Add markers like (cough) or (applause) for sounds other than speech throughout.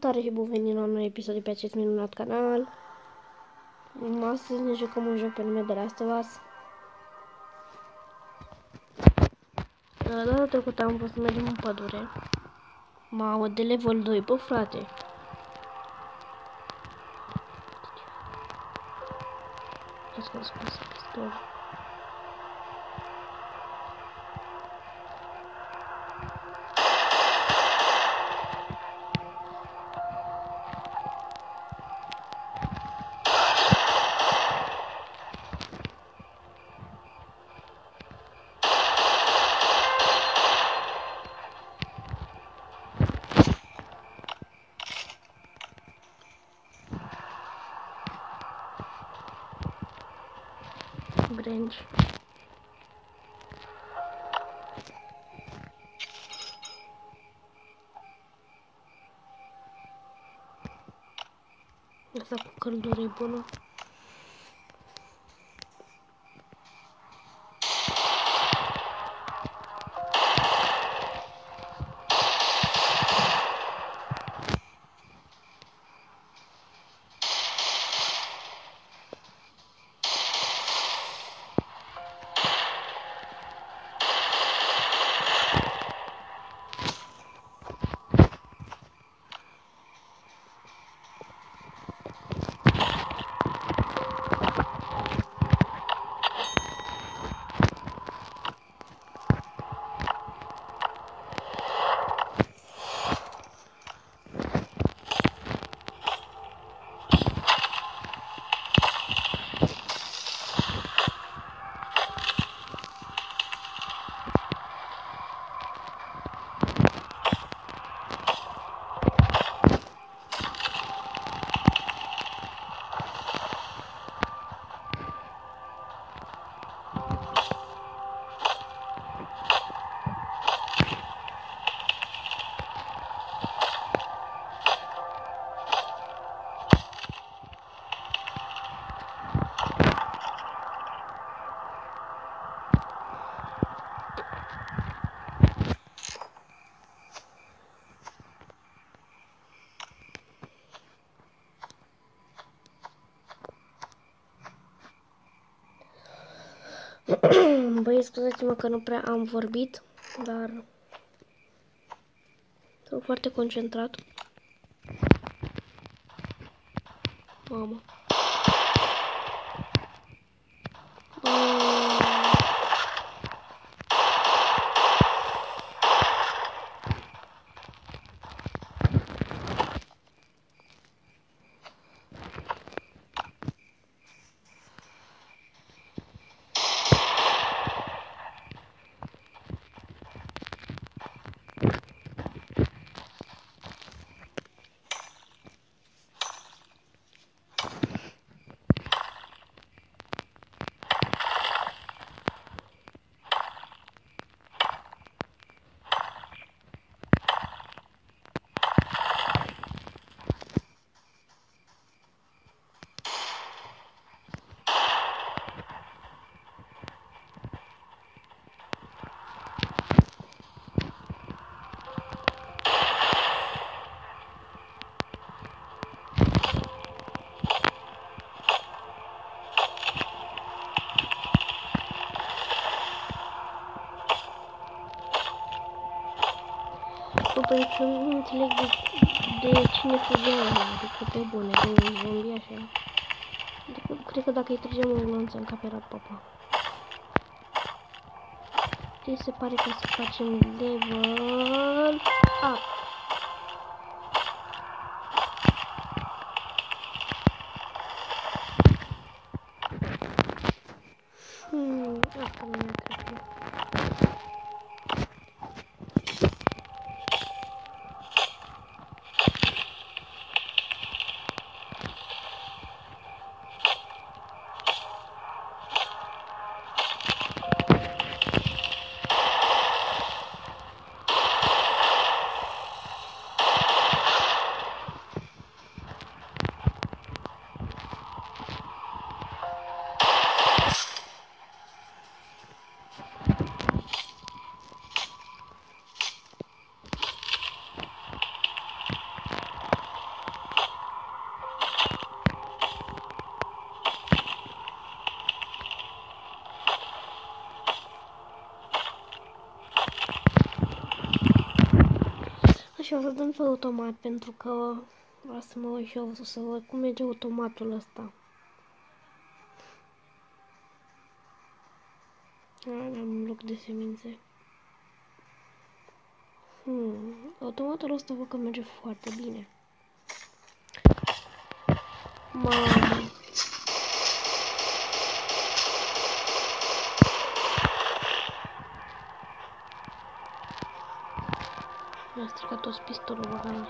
Salutare și bun venit la un nou episod de pe acest minunat canal. Astăzi ne jucăm un joc pe nume de Last of Us. Data trecută am fost să mergem în pădure. Mamă, de level 2, bă frate. Scuze, scuze, scuze. Grange. Asta cu căldură e bună. (clears throat) Băi, scuzați-mă că nu prea am vorbit, dar sunt foarte concentrat. Mamă. Păi că nu înțeleg de, de cine fugea adică pe bune, de un zombie așa. Adică, cred că dacă îi trăgeam un lanț în cap era papa. Ți se pare că să facem level up. Hmm, asta nu mi-a trecut. Să dăm pe automat pentru că vreau să mă uit și eu să văd cum merge automatul ăsta. Am loc de semințe. Hmm, automatul ăsta văd că merge foarte bine. Mamă. Mi-a stricat toți pistolul bagajului.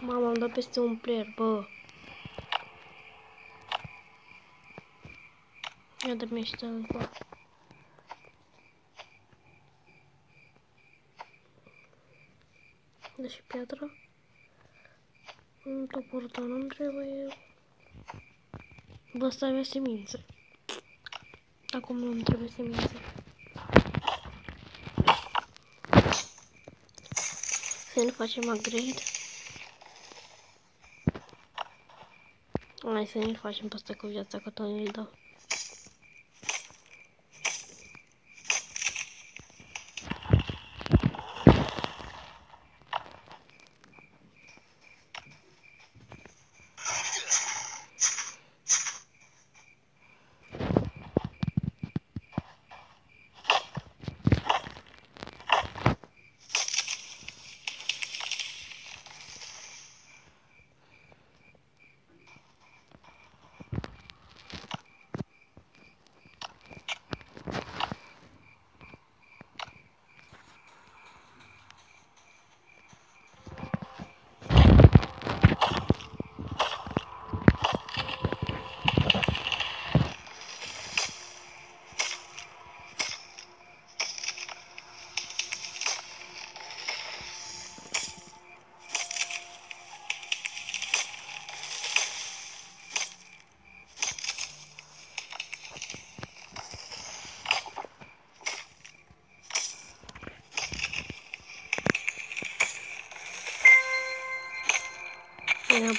Mama, am dat peste un player, bă. Ia de mi bă. Dă și piatră. Un topor, dar nu trebuie... Bă, ăsta avea semințe. Acum nu-mi trebuie semințe. Să ne facem upgrade. Hai să ne facem pe asta cu viața, că tot ne-l dau.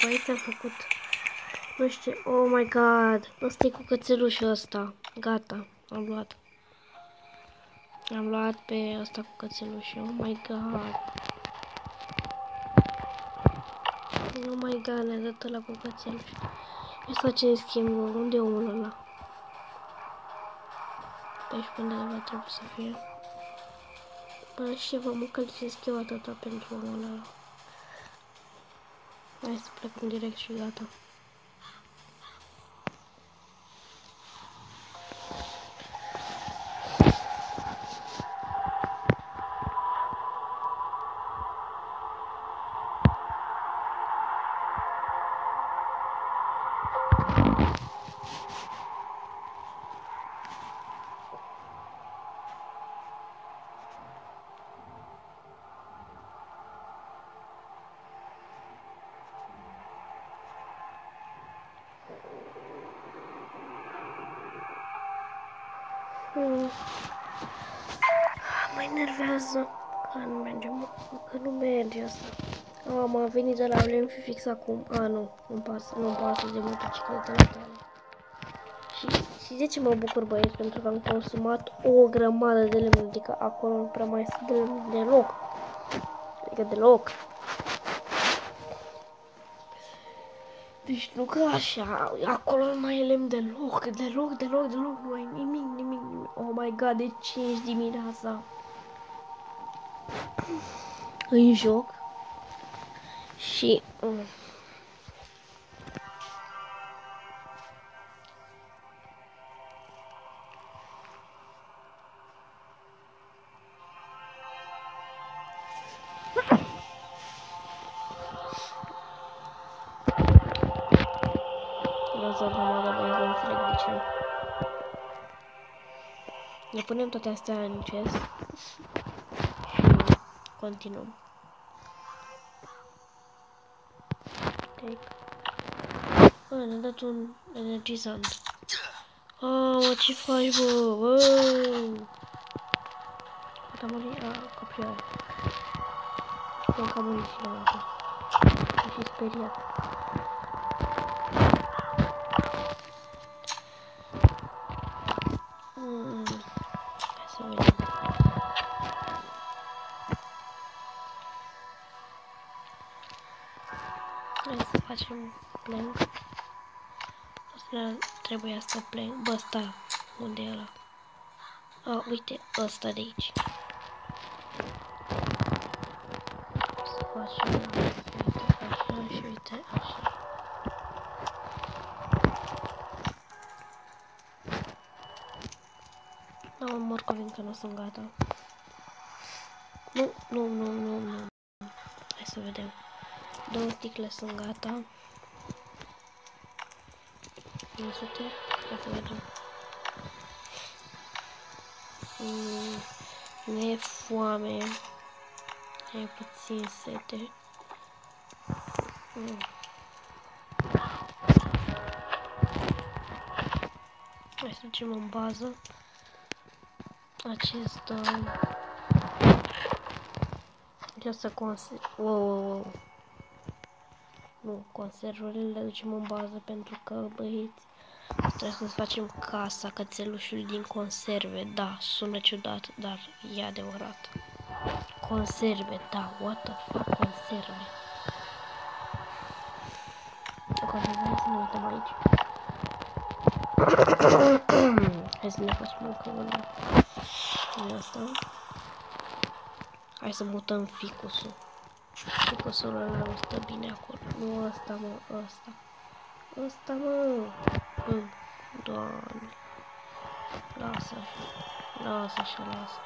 Băieți am făcut. Nu știu, oh my god. Ăsta e cu cățelușul ăsta. Gata, am luat. Am luat pe ăsta cu cățelușul. Oh my god. Oh my god, ne-a dat ăla cu cățelușul. Asta ce în schimb, unde e omul ăla? Pe aici pe undeva trebuie să fie. Bă, și vă mă călțesc eu atâta pentru omul ăla. Hai să plecăm direct și gata. Hmm. Mă enervează că nu merge, că nu merge asta. Am a venit de la LM fi fix acum. A, nu, nu pasă, nu pasă de motocicletele tale. Și, și de ce mă bucur băieți? Pentru că am consumat o grămadă de lemn, adică acolo nu prea mai sunt de lemn deloc. Adică deloc. Deci nu că așa, acolo nu mai e lemn deloc, deloc, deloc, deloc, nu mai nimic, nimic, nimic. Oh my god, de 5 dimineața. În joc. Și... Mm. Ne punem toate astea în chest și continuăm. Take. Bă, ne-a dat un energizant. Ah, ce faci, bă? Bă! Cât am murit? Ah, copioare. Nu că am murit și la Am fi speriat. Facem plank. Asta trebuie să plank. Bă, stai. Unde e ăla? A, uite, ăsta de aici. Să facem, uite, așa și uite, așa. Da, mă, morcovi încă nu sunt gata. Nu, nu, nu, nu, nu. Hai să vedem. Două sticle sunt gata. 500. Hai să vedem. Mm, nu e foame. E puțin sete. Mm. Hai să ducem în bază. Acest... Uh, ia să conserv... Wow, wow, wow. Nu, conservările le ducem în bază pentru că, băieți, trebuie să facem casa, cățelușul din conserve. Da, sună ciudat, dar e adevărat. Conserve, da, what the fuck, conserve. Conserve, să ne uităm aici. (coughs) Hai să ne facem încă una. Din asta. Hai să mutăm ficusul. Ficusul ăla nu stă bine acolo. Nu ăsta, mă, ăsta. Ăsta, mă. Bă, doamne. Lasă așa. Lasă așa, lasă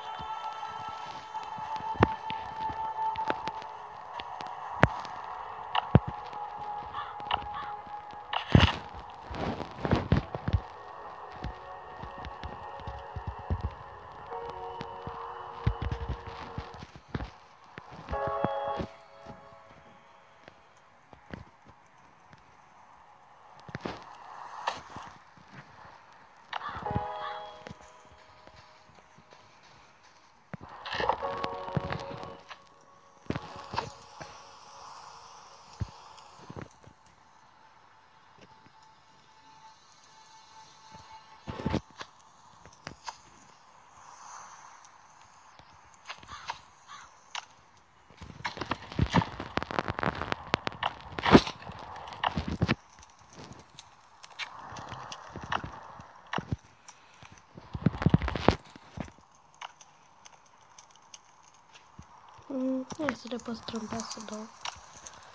hai să le păstrăm pe astea două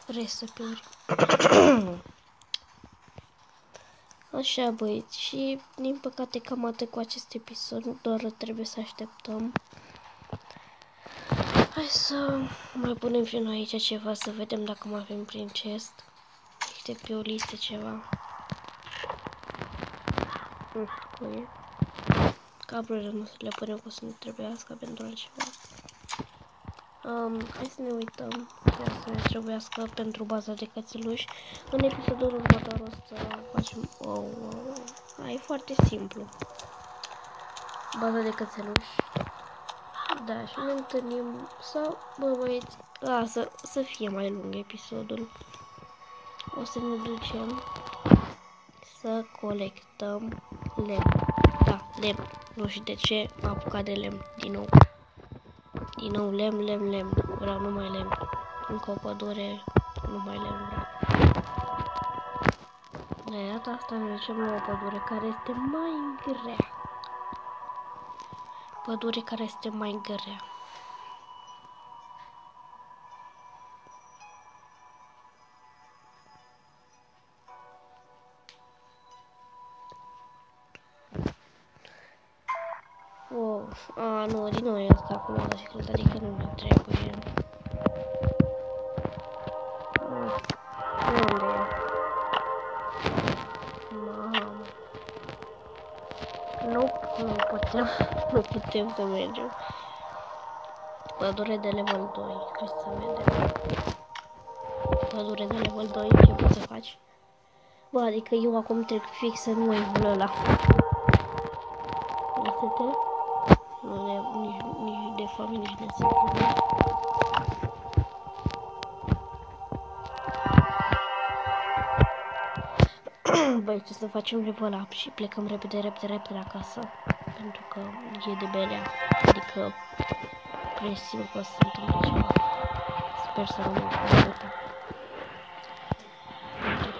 recipe-uri. (coughs) Așa băieți și din păcate cam atât cu acest episod, doar trebuie să așteptăm. Hai să mai punem și noi aici ceva, să vedem dacă mai avem prin chest. Este pe o listă ceva. Mm, nu e. Cablurile nu le punem că o să ne trebuiască pentru altceva. Um, hai să ne uităm ce să ne trebuiască pentru baza de cățeluși. În episodul următor o să facem... Oh, oh, oh. e foarte simplu. Baza de cățeluși. Da, și ne întâlnim sau, bă băieți, lasă să fie mai lung episodul. O să ne ducem să colectăm lemn. Da, lemn. Nu știu de ce am apucat de lemn din nou. Din nou lemn, lemn, lemn. Vreau numai lemn. Încă o pădure, numai lemn vreau. De data asta ne ducem la o pădure care este mai grea. Pădure care este mai grea. Nou e asta acum la secret, adică nu ne trebuie. Unde e? Mamă. Nu, nu putem, (laughs) nu putem să mergem. Pădure de level 2, hai să vedem. Pădure de level 2, ce poți să faci? Bă, adică eu acum trec fix în wave-ul ăla. Uite-te. Nu le, nici, nici de foame, nici de sete. Băi, ce să facem level up și plecăm repede, repede, repede acasă. Pentru că e de belea. Adică presimt că o să se întâmple ceva. Sper să nu mă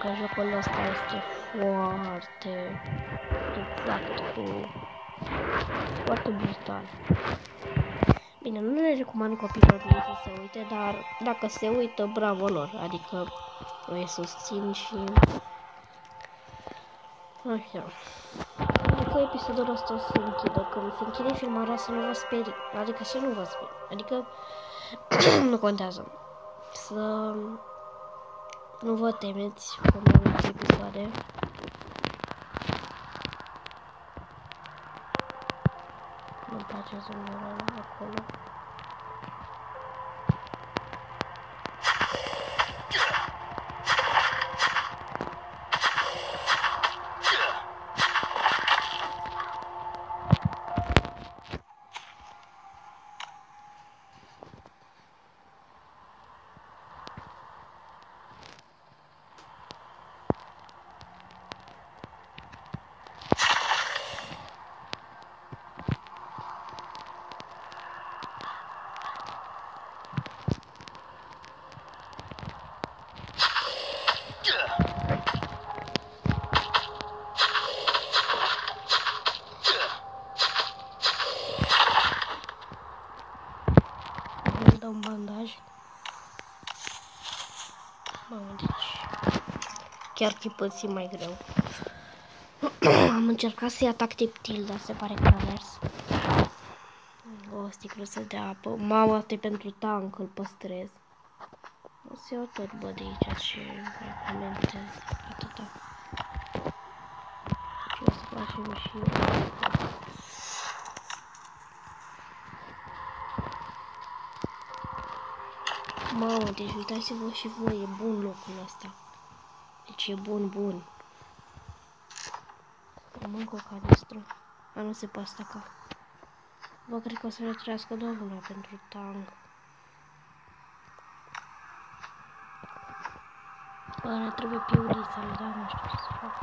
că jocul ăsta este foarte exact cu foarte brutal. Bine, nu le recomand copiilor mei să se uite, dar dacă se uită, bravo lor. Adică îi susțin și... Așa. Adică episodul ăsta se închide. Când se închide filmarea să nu vă sperie. Adică să nu vă sperie. Adică (clears throat) nu contează. Să nu vă temeți cu multe episoade. Nu-mi place să acolo. un bandaj. Mamă, deci chiar că puțin mai greu. (clears throat) Am încercat să-i atac tiptil, dar se pare că a mers. O sticluță de apă. Mamă, asta e pentru tank, îl păstrez. O să iau tot bă de aici și comentez atâta. Și o să facem și Mamă, deci uitați-vă și voi, e bun locul ăsta. Deci e bun, bun. Am încă o canistră. A, nu se poate staca. Vă cred că o să ne trăiască doar una pentru tank. Bă, ne trebuie piulițele, dar nu știu ce să fac.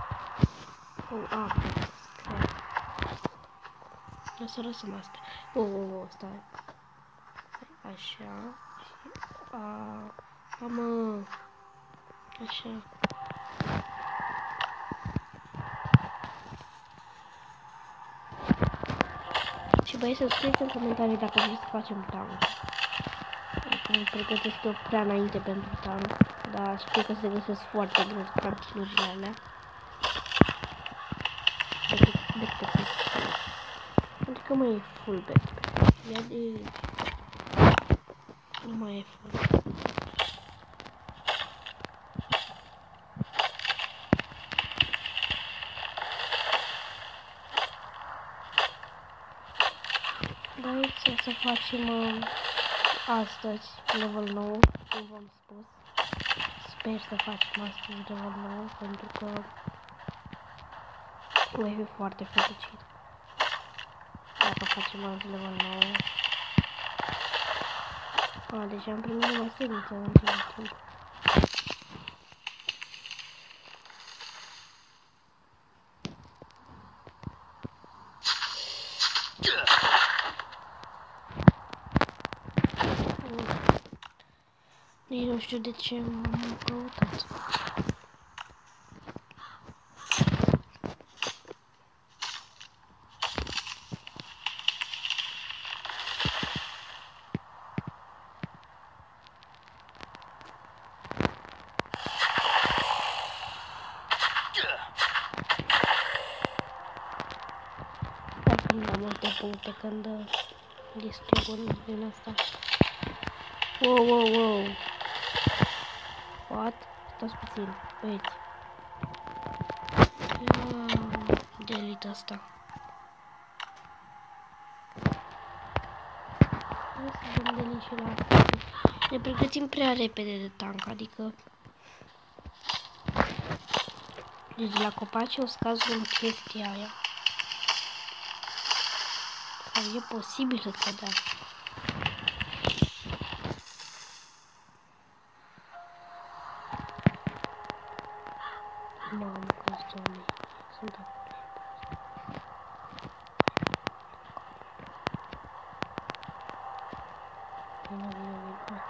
Oh, a. O să lăsăm asta. Oh, oh, oh, stai. Așa. A, a mă. Așa. Băieți să scrieți în comentarii dacă vreți să facem tank. Că îmi pregătesc eu prea înainte pentru tank. Dar știu că se găsesc foarte greu partilurile alea. Backpack. Adică mai e full backpack. Ia de... Nu mai e full. Aici o să facem uh, astăzi level 9, cum v-am spus. Sper să facem astăzi level 9 pentru că voi fi foarte fericit. Dacă facem azi level 9. A, deja am primit numai semință în timp. Nici nu știu de ce m-am căutat. Când am multe puncte când distrug un din asta. Wow, wow, wow. What? Stați puțin, băieți. Ia, delete asta. Hai să dăm delete și la Ne pregătim prea repede de tank, adică... Deci la copaci o să cazul chestia aia. Sau e posibil să dea. Mamă, câți zombi sunt acolo. Vino, vino, vino.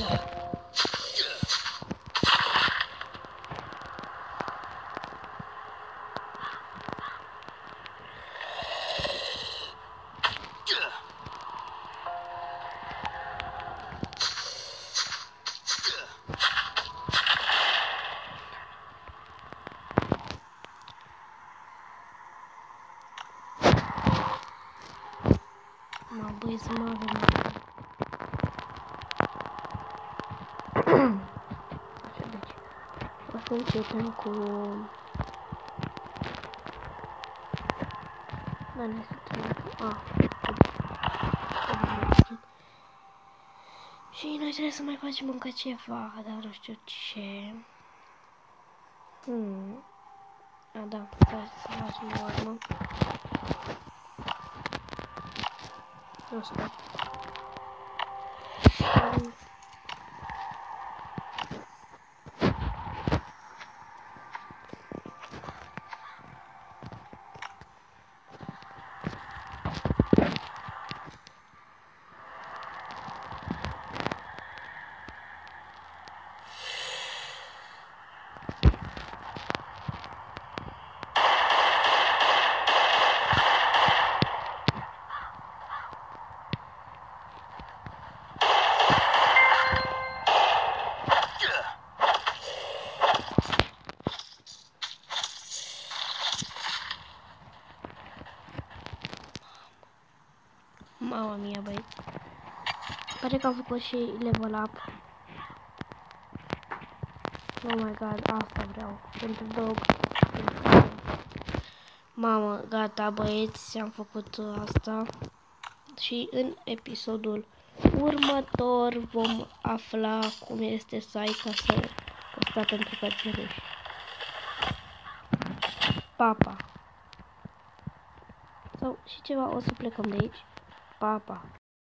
Ia. trebuie să mă avem. Așa, deci. O să începem cu... Da, ne să A. Și noi trebuie să mai facem încă ceva, dar nu știu ce. Hmm. A, da, stai să facem o armă. Nu stai. Um. Mama mia, băieți. Pare că am făcut și level up. Oh my god, asta vreau. Pentru dog. Mamă, gata băieți, am făcut asta. Și în episodul următor vom afla cum este Sai ca să costa pentru cățeluși. Papa. Sau și ceva, o să plecăm de aici. Papa.